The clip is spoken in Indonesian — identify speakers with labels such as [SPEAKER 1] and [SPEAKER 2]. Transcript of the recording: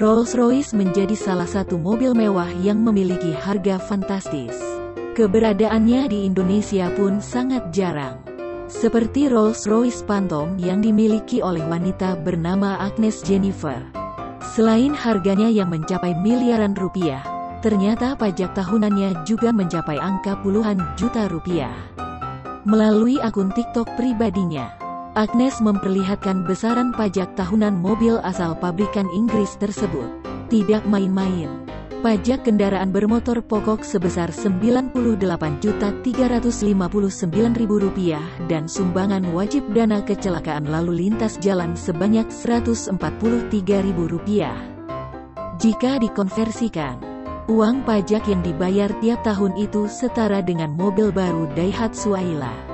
[SPEAKER 1] Rolls-Royce menjadi salah satu mobil mewah yang memiliki harga fantastis. Keberadaannya di Indonesia pun sangat jarang. Seperti Rolls-Royce Phantom yang dimiliki oleh wanita bernama Agnes Jennifer. Selain harganya yang mencapai miliaran rupiah, ternyata pajak tahunannya juga mencapai angka puluhan juta rupiah. Melalui akun TikTok pribadinya, Agnes memperlihatkan besaran pajak tahunan mobil asal pabrikan Inggris tersebut. Tidak main-main. Pajak kendaraan bermotor pokok sebesar Rp98.359.000 dan sumbangan wajib dana kecelakaan lalu lintas jalan sebanyak Rp143.000. Jika dikonversikan, uang pajak yang dibayar tiap tahun itu setara dengan mobil baru Daihatsu Ayla.